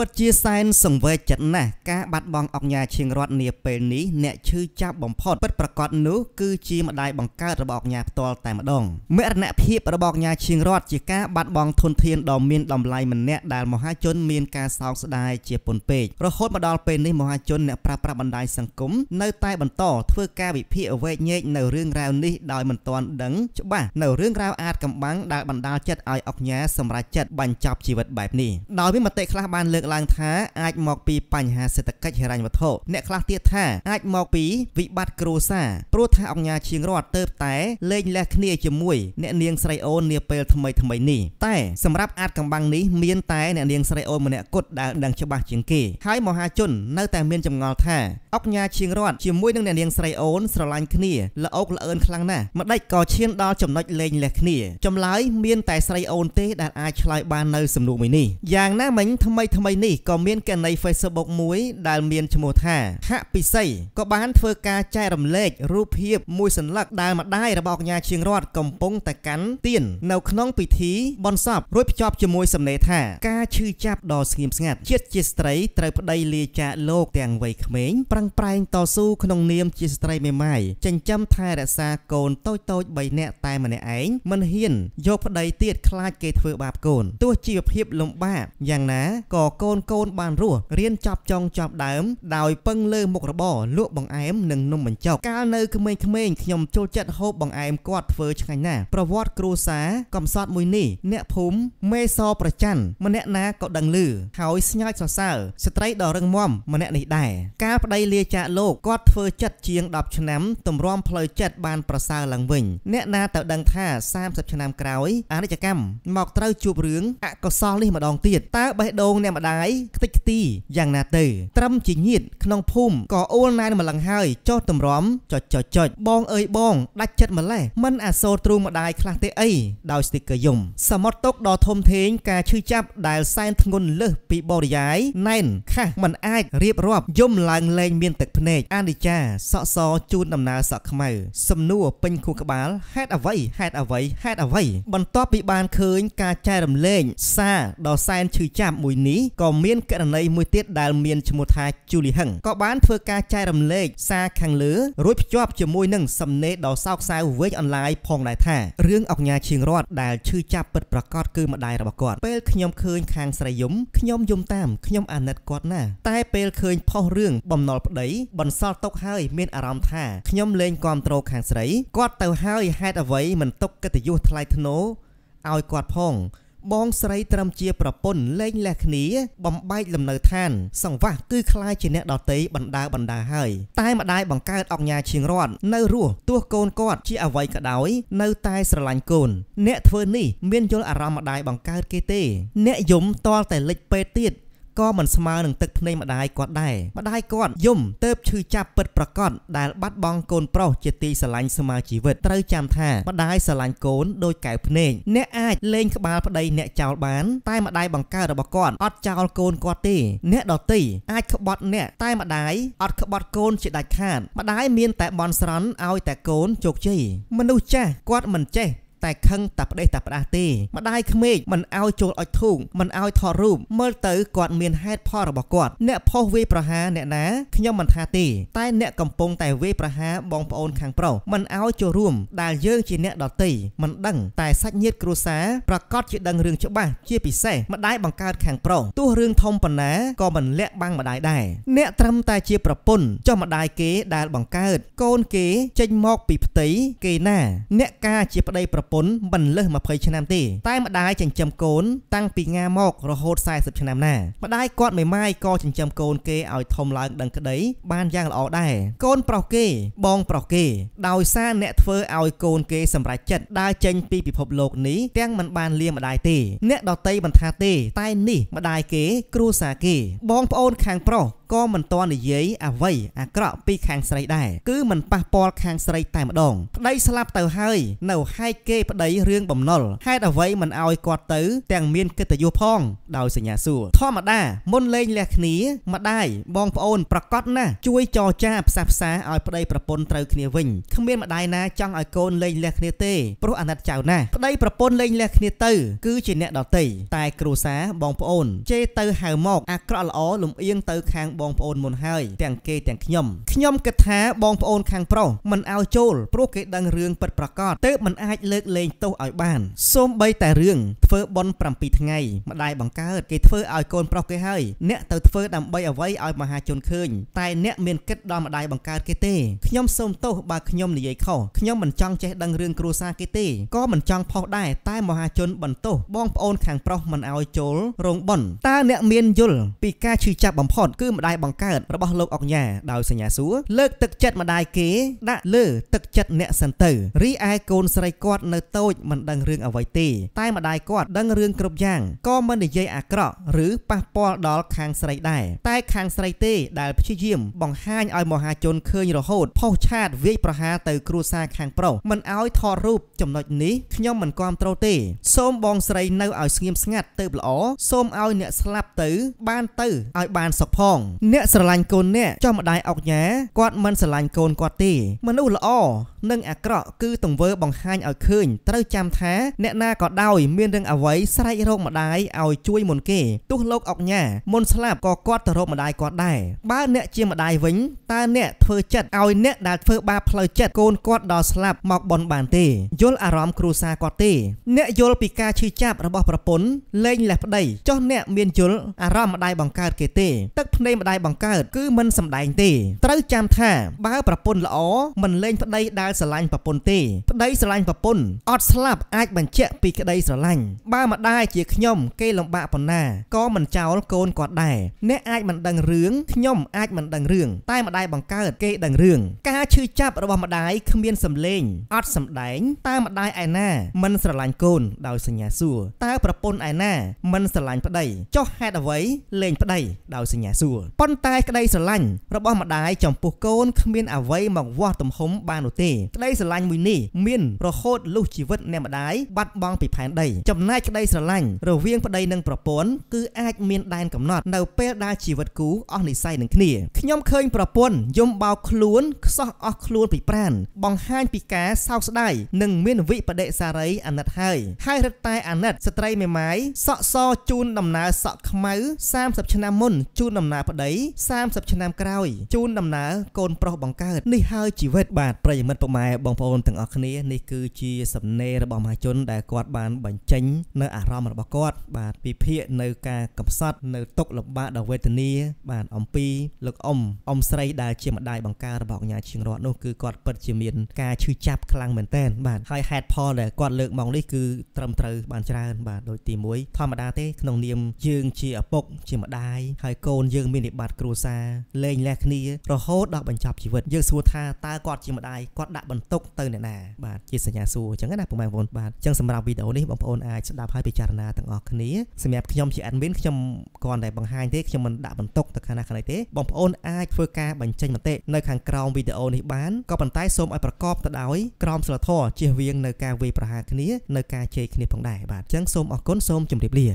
ពិតជាសែនសង្វេគចិត្តណាស់ការបាត់បង់អុកញ៉ាឈៀងរត់នាពេលនេះអ្នកឈឺចាប់បំផុតពិតប្រកបនោះគឺជាម្ដាយបង្កើតរបស់អុកញ៉ាផ្ទាល់តែម្ដងមរណភាពរបស់អុកញ៉ាឈៀងរត់ជាការបាត់បង់ធនធានដ៏មានតម្លៃម្នាក់ដែលមហាជនមានការសោកស្ដាយជាពន់ពេករហូតមកដល់ពេលនេះមហាជនអ្នកប្រើប្រាស់បណ្ដាញសង្គមនៅតែបន្តធ្វើការវិភាគវែកញែកនៅរឿងរ៉ាវនេះដោយមិនទាន់ដឹងច្បាស់នៅរឿងរ៉ាវអាចកំបាំងដែលបណ្ដាលចិត្តឲ្យអុកញ៉ាសម្រេចចិត្តបញ្ចប់ជីវិតបែបនេះដោយមានមតិខ្លះបានលើកឡើងថាអាចមកពីបញ្ហាសេដ្ឋកិច្ចហិរញ្ញវត្ថុអ្នកខ្លះទៀតថាអាចមកពីវិបត្តិគ្រួសារព្រោះថាអង្គញាឈៀងរត់ទៅតែលេងលះគ្នាជាមួយអ្នកនាងស្រីអូននាពេលថ្មីថ្មីនេះតែសម្រាប់អាចកំបាំងនេះមានតែអ្នកនាងស្រីអូនម្នាក់គត់ដែលដឹងច្បាស់ជាងគេហើយមហាជននៅតែមានចម្ងល់ថាអង្គញាឈៀងរត់ជាមួយនឹងអ្នកនាងស្រីអូនស្រឡាញ់គ្នាល្អោកល្អឿនខ្លាំងណាស់ម្ដេចក៏ឈានដល់ចំណុចលេងលះគ្នាចម្លើយមានតែស្រីអូនទេដែលអាចឆ្លើយបាននៅសំណួរមួយនេះយ៉ាងណាមិញថ្មីថ្មីនេះក៏មានកណី Facebook មួយដែលមានឈ្មោះថាហាក់ពិសីក៏បានធ្វើការចែករំលែករូបភាពមួយសន្លឹកដែលម្ដាយរបស់កញ្ញាឈៀងរតកំពុងតែកាន់ទៀននៅក្នុងពិធីបន់សពរួចភ្ជាប់ជាមួយសំណេរថាការឈឺចាប់ដ៏ស្ងៀមស្ងាត់ជាតិជាស្ត្រីត្រូវប្តីលាចាកលោកទាំងវ័យក្មេងប្រឹងប្រែងតស៊ូក្នុងនាមជាស្ត្រីមេម៉ាយចិញ្ចឹមថែរក្សាកូនតូចតូច3នាក់តែម្នាក់ឯងមិនហ៊ានយកប្តីទៀតខ្លាចគេធ្វើបាបកូនទោះជីវភាពលំបាកយ៉ាងណាក៏កូនកូនបានរស់រៀនចប់ចុងចប់ដើម ដោយពឹងលើមុខរបរលក់បង្អែមនិងនំបញ្ចុកកាលនៅក្មេងៗខ្ញុំចូលចិត្តហូបបង្អែមគាត់ធ្វើឆ្ងាញ់ណាស់ប្រវត្តិគ្រួសារកំសត់មួយនេះអ្នកភូមិមេសប្រច័នម្នាក់ណាក៏ដឹងឮហើយស្ញាច់សរសើរស្ត្រីដ៏រឹងមាំម្នាក់នេះដែរការប្តីលាចាកលោកគាត់ធ្វើចិត្តជាង10ឆ្នាំទម្រាំផ្លូវចិត្តបានប្រសើរឡើងវិញអ្នកណាទៅដឹងថា30ឆ្នាំក្រោយអនិច្ចកម្មមកត្រូវជួបរឿងអកុសលនេះម្ដងទៀតតើបេះដូងអ្នកម្ដាយខ្ទេចខ្ទីយ៉ាងណាទៅ ត្រឹមជាញាតក្នុងភូមិក៏អូលណែនម្លឹងហើយចុះតម្រាំចុចចុចចុចបងអើយបងដាច់ចិត្តម្លេះមិនអាសូរទ្រូងម្ដាយខ្លះទេអីដោយស្ទីគ័រយំសមុទ្រទុកដ៏ធំធេងការឈឺចាប់ដែលសែនធ្ងន់លើសពីបរិយាយណែនខាស់មិនអាចរៀបរាប់យំឡើងលែងមានទឹកភ្នែកអានិចាសក់សជូនដំណើរសក់ខ្មៅសំនួរពេញខួរក្បាលហេតុអ្វីហេតុអ្វីហេតុអ្វីបន្ទាប់ពីបានឃើញការចែករំលែកសារដ៏សែនឈឺចាប់មួយនេះក៏មានករណីមួយទៀតដែលមានឈ្មោះថាជូលីហឹងក៏បានធ្វើការចែករំលែកសារខាងលើរួចភ្ជាប់ជាមួយនឹងសំណេរដ៏សោកសៅវែងអនឡាញផងដែរថារឿងអុកញ៉ាឈៀងរត់ដែលឈឺចាប់ពិតប្រាកដគឺម្ដាយរបស់គាត់ពេលខ្ញុំឃើញខាងស្រីយំខ្ញុំយំតាមខ្ញុំអាណិតគាត់ណាស់តែពេលឃើញផុសរឿងបំណុលប្តីបន្សល់ទុកហើយមានអារម្មណ៍ថាខ្ញុំលែងគ្រប់គ្រងខាងស្រីគាត់ទៅហើយហេតុអ្វីមិនទុកកិត្តិយសថ្លៃថ្នូរឲ្យគាត់ផង បងស្រីត្រឹមជាប្រពន្ធលែងលះគ្នាបំបែកលំនៅឋាន សង្វាស់គឺคล้ายជាអ្នកដតីបណ្ដាបណ្ដាហើយតែម្ដាយបង្កើតអង្ញាឈៀងរត់នៅរស់ទោះកូនគាត់ជាអ្វីក៏ដោយនៅតែស្រឡាញ់កូន អ្នកធ្វើនេះមានយល់អារម្មណ៍ម្ដាយបង្កើតគេទេ អ្នកយំតលតែលិចពេទ្យទៀត ក៏មិនស្មើនឹងទឹកភ្នែកម្ដាយគាត់ដែរម្ដាយគាត់យំទៅឈឺចាប់ពិតប្រកបដែលបាត់បង់កូនប្រុសជាទីស្រឡាញ់ស្មើជីវិតត្រូវចាំថាម្ដាយស្រឡាញ់កូនដោយកែវភ្នែកអ្នកអាចលេងក្បាលប្តីអ្នកចោលបាន តែម្ដាយបង្កើតរបស់គាត់អត់ចោលកូនគាត់ទេអ្នកដតីអាចក្បត់អ្នកតែម្ដាយអត់ក្បត់កូនជាដាច់ខាតម្ដាយមានតែបន់ស្រន់ឲ្យតែកូនជោគជ័យមនុស្សចាស់គាត់មិនចេះ តែខឹងតែផ្ដេសតែផ្ដាស់ទេម្ដាយក្មេកមិនឲ្យចូលអុជធូបមិនឲ្យថតរូបមើលទៅគាត់មានហេតុផលរបស់គាត់អ្នកផុសវាយប្រហារអ្នកណាខ្ញុំមិនថាទេតែអ្នកកំពុងតែវាយប្រហារបងប្អូនខាងប្រុសមិនឲ្យចូលរួមដែលយើងជាអ្នកដតីមិនដឹងតែសាច់ញាតិគ្រួសារប្រកាសជាដឹងរឿងច្បាស់ជាពិសេសម្ដាយបង្កើតខាងប្រុសទោះរឿងធំប៉ុណ្ណាក៏មិនលាក់បាំងម្ដាយដែរអ្នកត្រឹមតែជាប្រពន្ធចុះម្ដាយគេដែលបង្កើតកូនគេចេញមកពីផ្ទៃគេណា អ្នកការជាប្តីប្រពន្ធមិនលើស20ឆ្នាំទេតែម្ដាយចិញ្ចឹមកូនតាំងពីងាមករហូត40ឆ្នាំណាម្ដាយគាត់មេម៉ាយក៏ចិញ្ចឹមកូនគេឲ្យធំឡើងដឹងក្តីបានយ៉ាងល្អដែរកូនប្រុសគេបងប្រុសគេដោយសារអ្នកធ្វើឲ្យកូនគេសម្រេចចិត្តដើរចេញពីពិភពលោកនេះទាំងមិនបានលៀម្ដាយទេអ្នកដតីមិនថាទេ តែនេះម្ដាយគេ គ្រួសារគេ បងប្អូនខាងប្រុស ក៏មិនទាន់និយាយអ្វីអាក្រក់ពីខាងស្រីដែរគឺមិនប៉ះពាល់ខាងស្រីតែម្ដងប្តីស្លាប់ទៅហើយនៅហែកគេប្តីរឿងបំណុលហេតុអ្វីមិនឲ្យគាត់ទៅទាំងមានកិត្តិយសផងដោយសញ្ញាសួរធម្មតាមុនលេងលះគ្នាម្ដាយបងប្អូនប្រកាសណាស់ជួយចរចាផ្សះផ្សាឲ្យប្តីប្រពន្ធត្រូវគ្នាវិញគ្មានម្ដាយណាចង់ឲ្យកូនលេងលះគ្នាទេព្រោះអាណិតចៅណាស់ប្តីប្រពន្ធលេងលះគ្នាទៅគឺជាអ្នកដតីតែគ្រួសារបងប្អូនជេរទៅហៅមកអាក្រក់ល្អលំអៀងទៅខាងបងប្អូនមុនហើយទាំងគេទាំងខ្ញុំខ្ញុំគិតថាបងប្អូនខាងប្រុសមិនឲ្យចូលព្រោះគេដឹងរឿងពិតប្រាកដទើបមិនអាចលើកលែងទោសឲ្យបានសូម្បីតែរឿង ធ្វើបន់7ថ្ងៃម្ដាយបង្កើតគេធ្វើឲ្យកូនប្រុសគេហើយអ្នកទៅធ្វើដើម្បីអ្វីឲ្យមហាជនឃើញតែអ្នកមានគិតដល់ម្ដាយបង្កើតគេទេខ្ញុំសូមទោសបើខ្ញុំនិយាយខុសខ្ញុំមិនចង់ចេះដឹងរឿងគ្រួសារគេទេក៏មិនចង់ផុសដែរតែមហាជនបន្ទោសបងប្អូនខាងប្រុសមិនឲ្យចូលរោងបន់តើអ្នកមានយល់ពីការឈឺចាប់បំផុតគឺម្ដាយបង្កើតរបស់លោកអុកញ៉ាដោយសញ្ញាសួរលើកទឹកចិត្តម្ដាយគេដាក់លើទឹកចិត្តអ្នកសិនទៅរីឯកូនស្រីគាត់នៅតូចមិនដឹងរឿងអ្វីទេតែម្ដាយគាត់ដឹងរឿងគ្រប់យ៉ាងក៏មិននិយាយអាក្រក់ឬប៉ះពាល់ដល់ខាងស្រីដែរតែខាងស្រីទេដែលព្យាយាមបង្ហាញឲ្យមហាជនឃើញរហូតផុសឆាតវាយប្រហារទៅគ្រួសារខាងប្រុសមិនឲ្យថតរូបចំណុចនេះខ្ញុំមិនគាំទ្រទេ សូមបងស្រីនៅឲ្យស្ងៀមស្ងាត់ទៅល្អសូមឲ្យអ្នកស្លាប់ទៅ បានទៅឲ្យបានសុខផង អ្នកស្រឡាញ់កូនអ្នកចោះម្ដាយអុកញ៉ាគាត់មិនស្រឡាញ់កូនគាត់ទេ មនុស្សល្អនិងអាក្រក់គឺទង្វើបង្ហាញឲ្យឃើញត្រូវចាំថា អ្នកណាក៏ដោយមានរឿងអ្វីស្រែករកម្ដាយឲ្យជួយមុនគេទោះលោកអុកញ៉ាមុនស្លាប់ក៏គាត់ទៅរកម្ដាយគាត់ដែរបើអ្នកជាម្ដាយវិញតើអ្នកធ្វើចិត្តឲ្យអ្នកដែលធ្វើបាបផ្លូវចិត្តកូនគាត់ដល់ស្លាប់មកបនបានទេយល់អារម្មណ៍គ្រួសារគាត់ទេអ្នកយល់ពីការឈឺចាប់របស់ប្រពន្ធលែងលះប្តីចុះអ្នកមានយល់អារម្មណ៍ម្ដាយបង្កើតគេទេទឹកភ្នែកម្ដាយបង្កើតគឺមិនសម្ដែងទេត្រូវចាំថាបើប្រពន្ធល្អមិនលែងប្តីដែលស្រឡាញ់ប្រពន្ធទេប្តីស្រឡាញ់ប្រពន្ធអត់ស្លាប់អាចបញ្ជាក់ពីក្តីស្រឡាញ់បើម្ដាយជាខ្ញុំគេលំបាកប៉ុណ្ណាក៏មិនចោលកូនគាត់ដែរអ្នកអាចមិនដឹងរឿងខ្ញុំអាចមិនដឹងរឿងតែម្ដាយបង្កើតគេដឹងរឿងការឈឺចាប់របស់ម្ដាយគ្មានសម្លេងអត់សម្ដែងតើម្ដាយឯណាមិនស្រឡាញ់កូនដោយសញ្ញាសួរតើប្រពន្ធឯណាមិនស្រឡាញ់ប្តីចុះហេតុអ្វីលែងប្តីដោយសញ្ញាសួរប៉ុន្តែក្តីស្រឡាញ់របស់ម្ដាយចំពោះកូនគ្មានអ្វីមកវាស់ទំហំបាននោះទេក្តីស្រឡាញ់មួយនេះមានរហូតលុះជីវិតអ្នកម្ដាយបាត់បង់ពីផែនដីចំណែកក្តីស្រឡាញ់រវាងប្តីនិងប្រពន្ធគឺអាចមានដែនកំណត់នៅពេលដែលជីវិតគូអស់និស្ស័យនឹងគ្នាខ្ញុំឃើញប្រពន្ធយំបោកខ្លួនខ្សោះអស់ខ្លួនពីប្រាន បង្ហាញពីការសោកស្ដាយនិងមានវិបដិសារីអាណិតហើយហើយរឹតតែអាណិតស្ត្រីមេម៉ាយសក់សជូនដំណើរសក់ខ្មៅ30ឆ្នាំមុនជូនដំណើរប្តី30ឆ្នាំក្រោយជូនដំណើរកូនប្រុសបង្កើតនេះហើយជីវិតបាទប្រិយមិត្តពុកម៉ែបងប្អូនទាំងអស់គ្នានេះគឺជាសំណេររបស់មហាជនដែលគាត់បានបញ្ចេញនៅអារម្មណ៍របស់គាត់ បាទពិភាក្សានៅការកំសត់នៅទុកលំបាកដ៏វេទនាបាទអំពីលោកអ៊ំអ៊ំស្រីដែលជាម្ដាយបង្ការរបស់កញ្ញាឈៀងរតនោះគឺគាត់ពិតជាមានការឈឺចាប់ខ្លាំងមែនទែនបាទហើយហេតុផលដែលគាត់លើកមកនេះគឺត្រឹមត្រូវបានច្រើនបាទដោយទី1ធម្មតាទេក្នុងនាមយើងជាឪពុកជាម្ដាយហើយកូនយើងមាននិបត្តិគ្រួសារលែងលះគ្នារហូតដល់បញ្ចប់ជីវិតយើងសួរថាតើគាត់ជាម្ដាយគាត់ដាក់បន្ទុកទៅអ្នកណាបាទជាសញ្ញាសួរអញ្ចឹងណាពុកម៉ែបងប្អូនបាទអញ្ចឹងសម្រាប់វីដេអូនេះបងប្អូនអាចស្ដាប់ហើយពិចារណាទាំងអស់គ្នាសម្រាប់ខ្ញុំជា admin ខ្ញុំគ្រាន់តែបង្ហាញទេខ្ញុំមិនដាក់បន្ទុកទៅខាងណាខាងណីទេបងប្អូនអាចធ្វើការបញ្ចេញមតិនៅខាងក្រោមវីដេអូនេះបានក៏ប៉ុន្តែសូមឲ្យប្រកបទៅដោយក្រមសីលធម៌ជៀសវាងនៅការវាយប្រហារគ្នានៅការជេរគ្នាផងដែរបាទអញ្ចឹងសូមអរគុណសូមជម្រាបលា